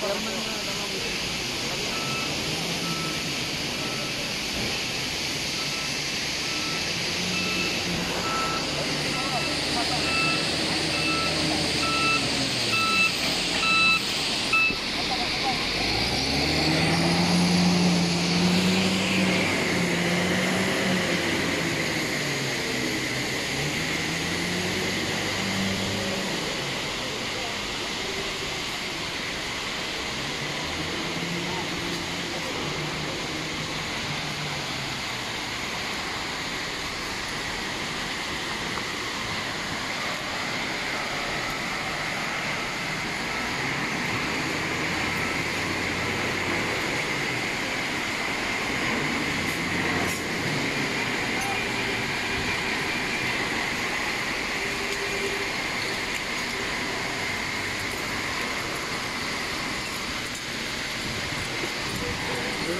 permanent.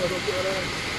Gracias.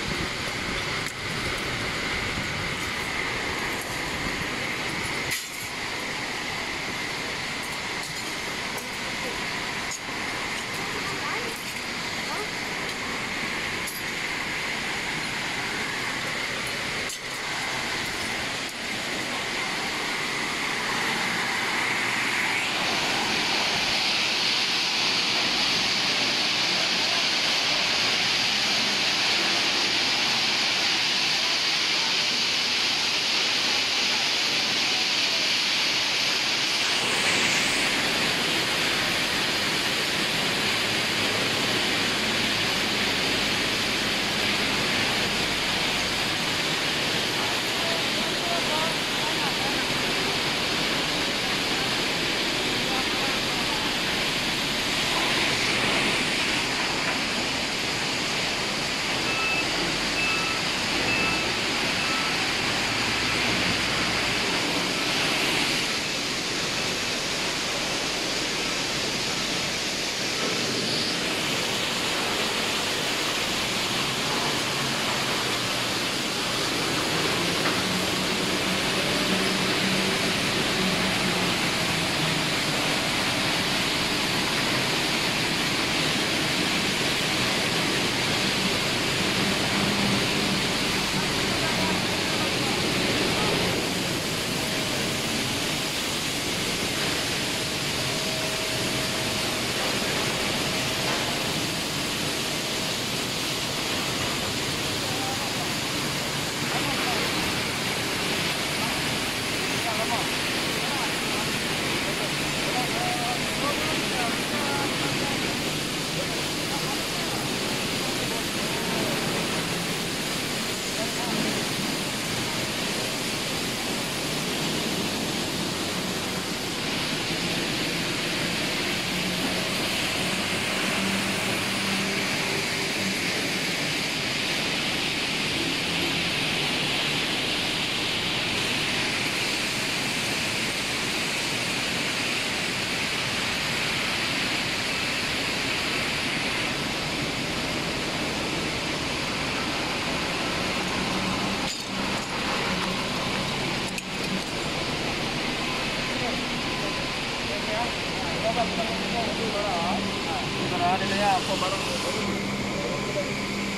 Dia apa barang.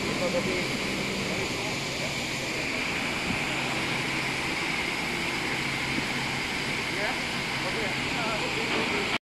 Kita jadi